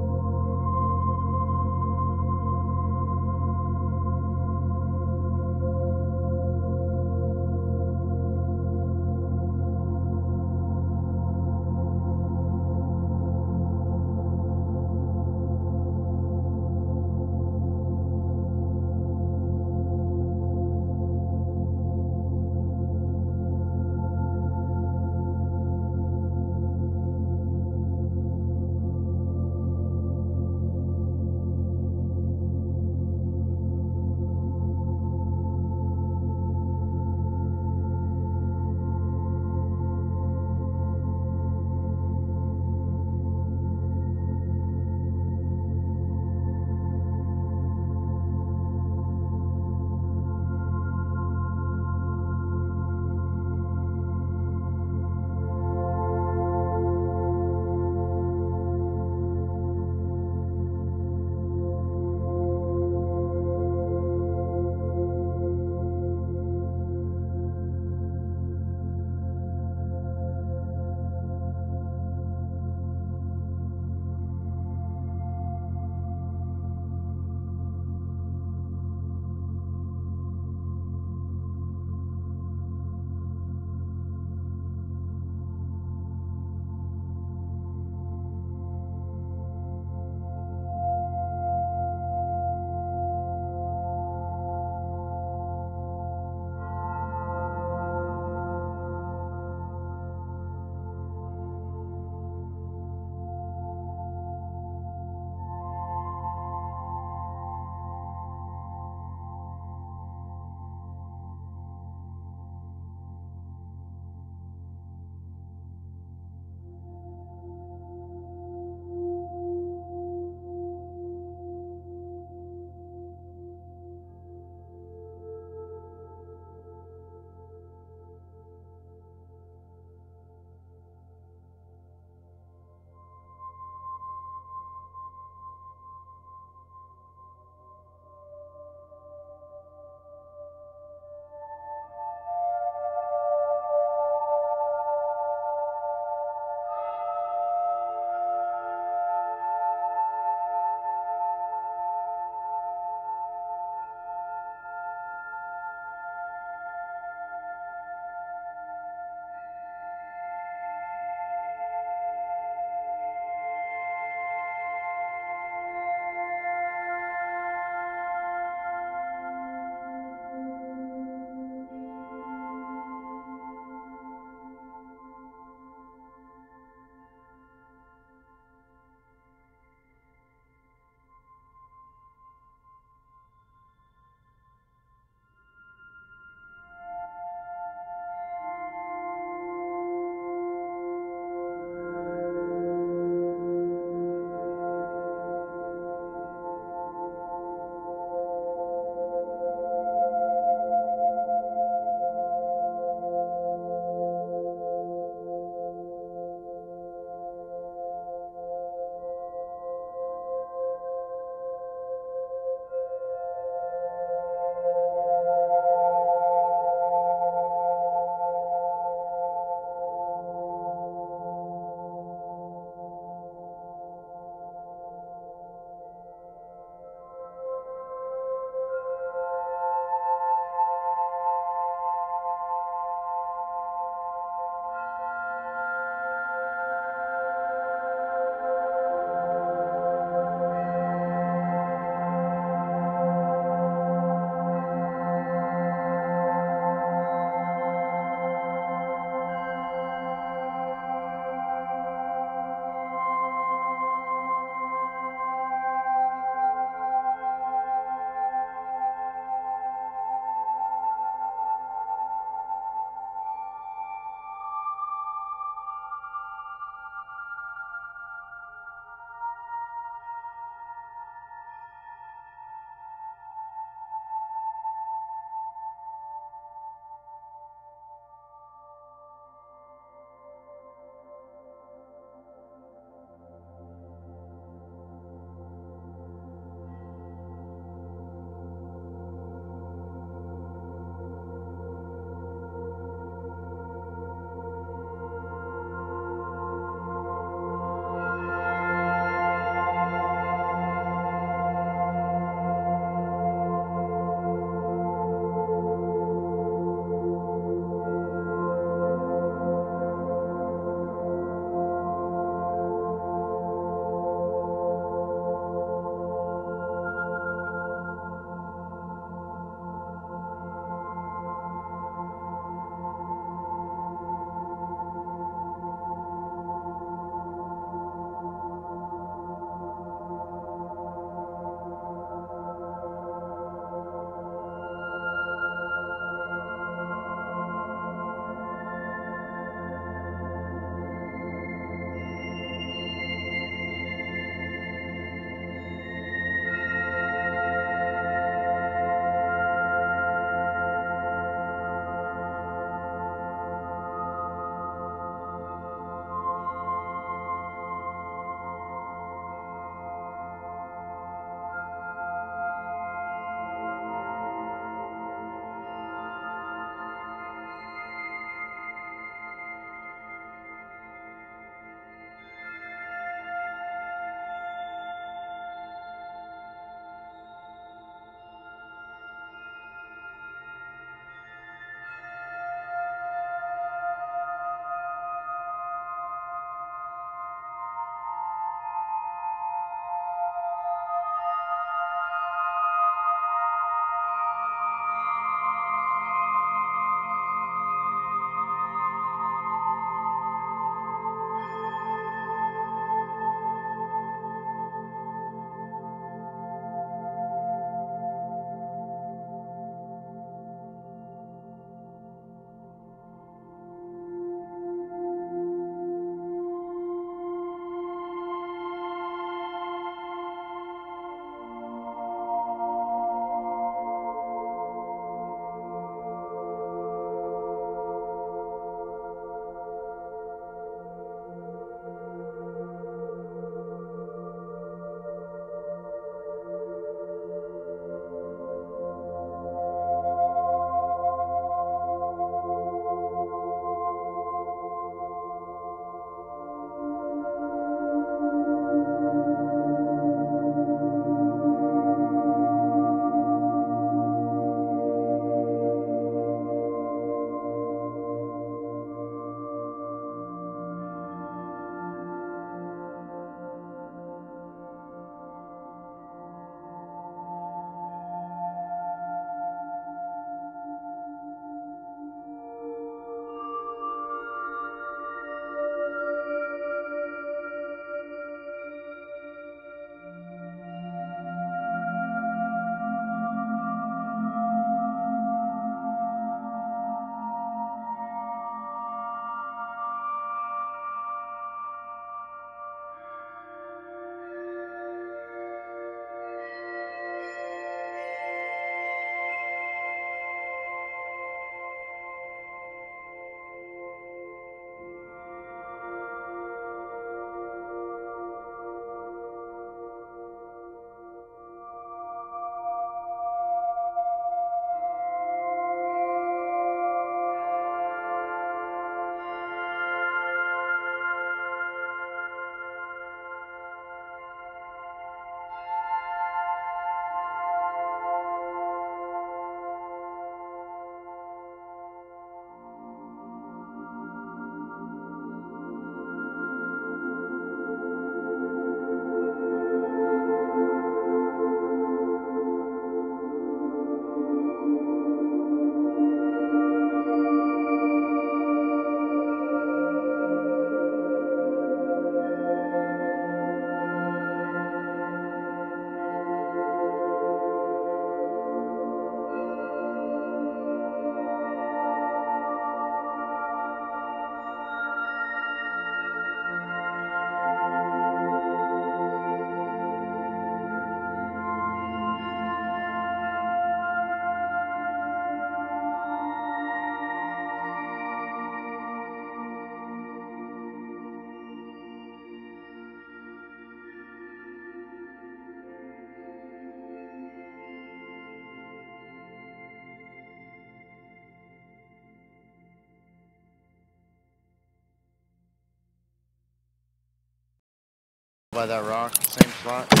By that rock, same spot. Uh.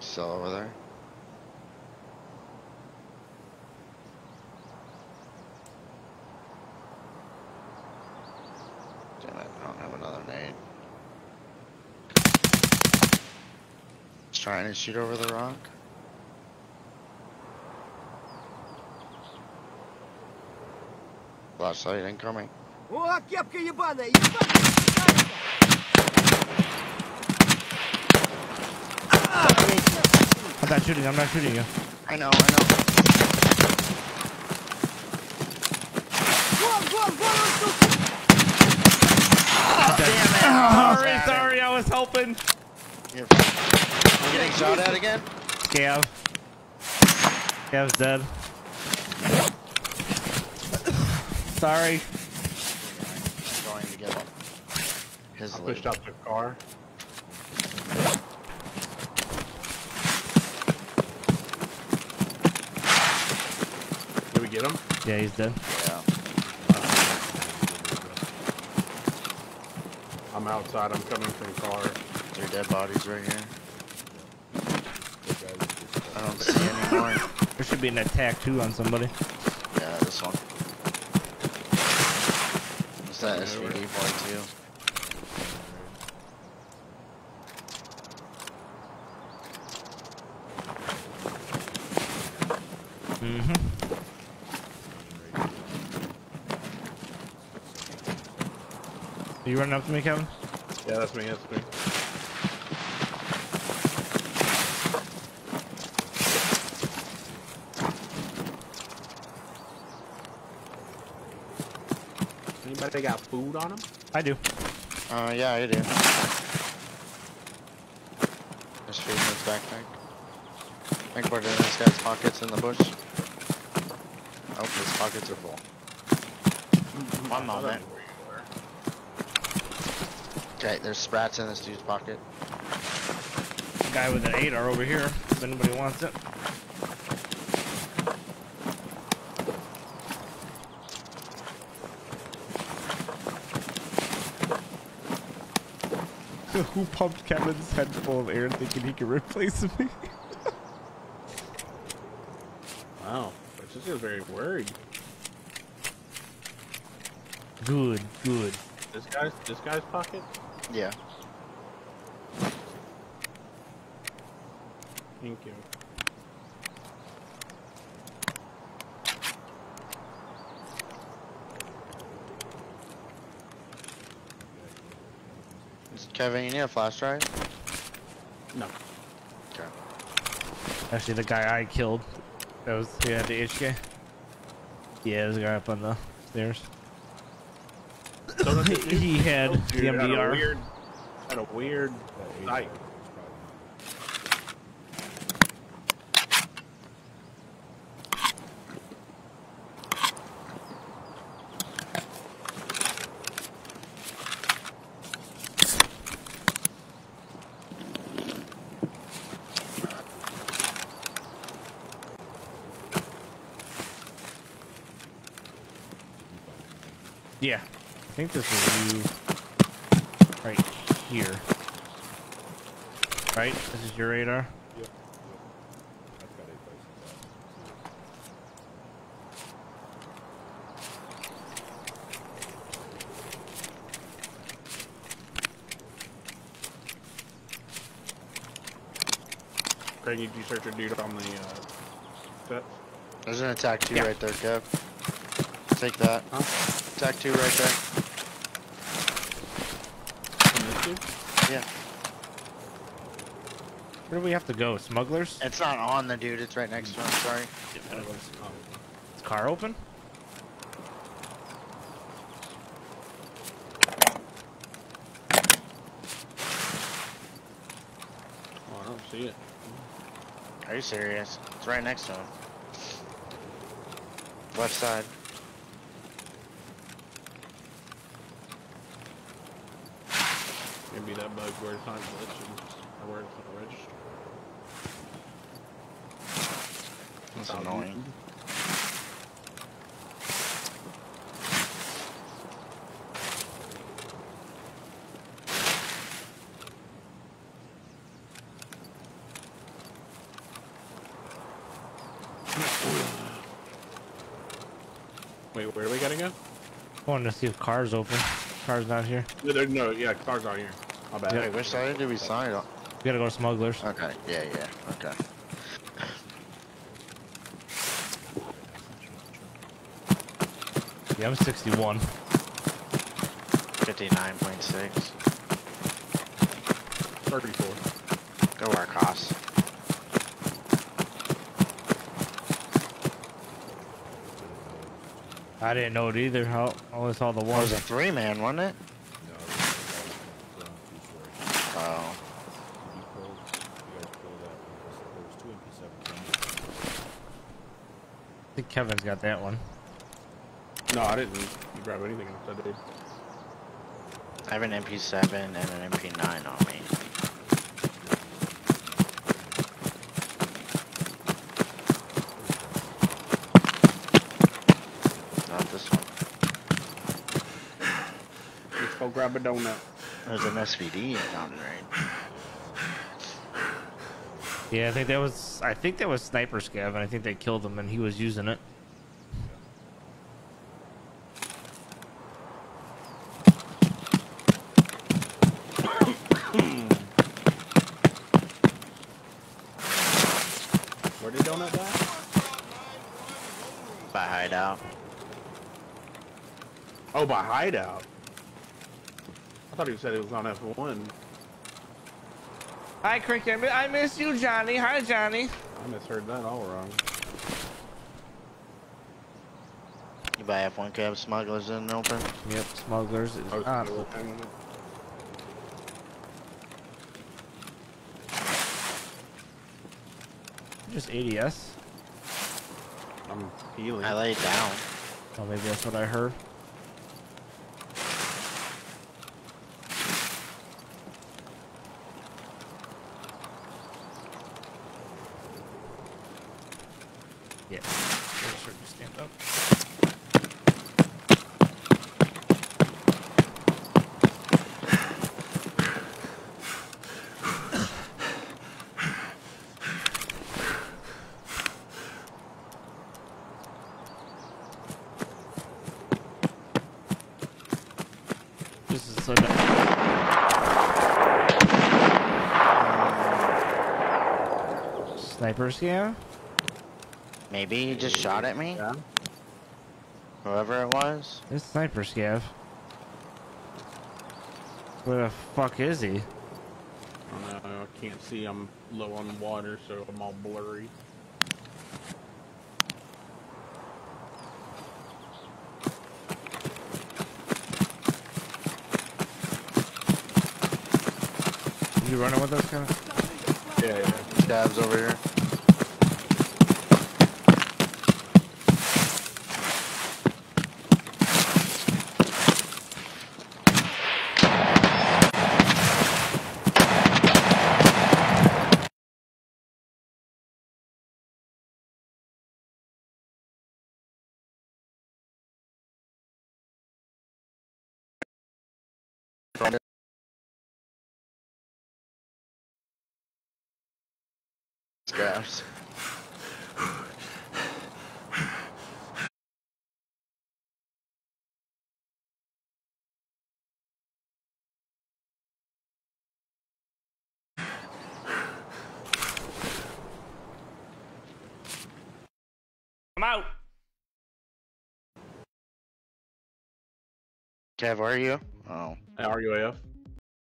Still over there. Damn it, I don't have another nade. Just trying to shoot over the rock. Flashlight incoming. О, кепка ебаная! ебаная! I'm not shooting. I'm not shooting you. I know, I know. Вон, вон, вон он, сука! Sorry, sorry. I was helping. You're, you're getting shot at again? Scav. Scav's dead. Sorry. I'm going to get him. His I pushed out the car. Did we get him? Yeah, he's dead. Yeah. I'm outside. I'm coming from car. Three dead bodies right here. I don't see any more. There should be an attack too on somebody. Yeah, this one. What's that SVD boy too? Mm-hmm. Are you running up to me, Kevin? Yeah, that's me. That's me. Anybody got food on them? I do. Uh, yeah, I do. Just feeding his backpack. I think we're in this guy's pockets in the bush. Oh, his pockets are full. One moment. Okay, there's sprats in this dude's pocket. Guy with an 8 are over here. If anybody wants it. Who pumped Kevin's head full of air thinking he could replace me? Wow, Francisco's very worried. good, good. This guy's this guy's pocket. Yeah. Thank you. Kevin, you need a flash drive? No. Okay. Actually, the guy I killed, that was he had the HK. Yeah, there's a guy up on the stairs. So does this he had oh, the dude, had a MDR. weird, had a weird sight. Yeah, I think this is you right here. Right? This is your radar. Craig, did you search a dude on the uh, set? There's an attack two Yeah. right there, Kev. Take that. Huh? Attack two right there. On this dude? Yeah. Where do we have to go? Smugglers? It's not on the dude, it's right next to him, sorry. Is car open? Oh, I don't see it. Are you serious? It's right next to him. Left side. Maybe that bug where it's not glitching or where it's not registered. That's annoying. Wait, where do we gotta go? I wanted to see if car's open. Car's not here. No, no yeah, cars on here. My bad. Wait, which side did we sign on? We gotta go to smugglers. Okay, yeah, yeah, okay. Yeah, I'm 61. 59.6. 34. Go our costs. I didn't know it either. How I only saw the one. It was a three man, wasn't it? Oh. I think Kevin's got that one. No, I didn't grab anything else. I did. I have an MP7 and an MP9 on me. Not this one. Let's go grab a donut. There's an SVD down right. Yeah, I think that was. I think that was Sniper Scav, and I think they killed him, and he was using it. Where did donut die? By hideout. Oh, by hideout. I thought he said it was on F1. Hi, Cricket. I mi- miss you, Johnny. Hi, Johnny. I misheard that all wrong. You buy F1 cab smugglers in the open. Yep, smugglers. Is I was on. still. Just ADS. I'm healing. I laid down. Oh, maybe that's what I heard. Yeah. Make sure you stand up. This is so Sniper scav? Maybe he just shot at me. Yeah. Whoever it was. It's sniper scav. Where the fuck is he? I don't know, I can't see. I'm low on water, so I'm all blurry. You running with us, kind of? Yeah, yeah. Dabs over here. Scavs. I'm out. Kev, where are you? Oh. RUAF.